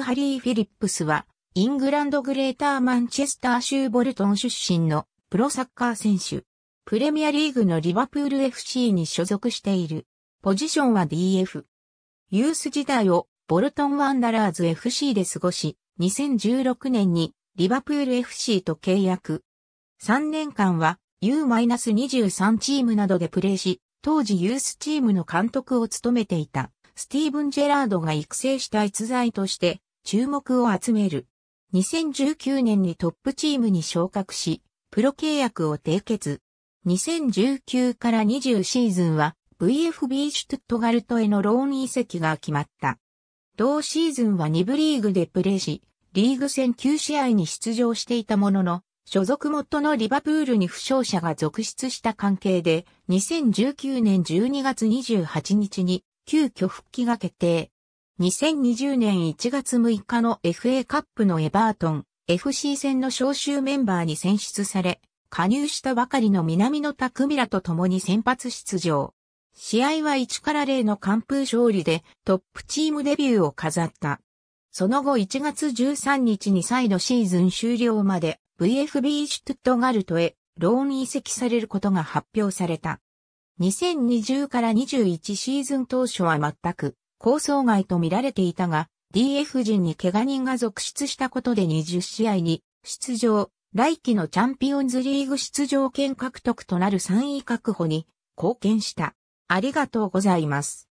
ハリー・フィリップスは、イングランドグレーターマンチェスター州ボルトン出身のプロサッカー選手。プレミアリーグのリバプール FC に所属している。ポジションは DF。ユース時代をボルトンワンダラーズ FC で過ごし、2016年にリバプール FC と契約。3年間は U-23 チームなどでプレーし、当時ユースチームの監督を務めていたスティーブン・ジェラードが育成した逸材として注目を集める。2019年にトップチームに昇格し、プロ契約を締結。2019から20シーズンは VFB シュトゥットガルトへのローン移籍が決まった。同シーズンは2部リーグでプレーし、リーグ戦9試合に出場していたものの、所属元のリバプールに負傷者が続出した関係で、2019年12月28日に急遽復帰が決定。2020年1月6日の FA カップのエバートン FC 戦の招集メンバーに選出され、加入したばかりの南野拓らと共に先発出場。試合は1から0の完封勝利でトップチームデビューを飾った。その後1月13日に再度シーズン終了まで VFB シュトゥットガルトへローン移籍されることが発表された。2020から21シーズン当初は全く構想外と見られていたが、DF 陣に怪我人が続出したことで20試合に出場、来季のチャンピオンズリーグ出場権獲得となる3位確保に貢献した。ありがとうございます。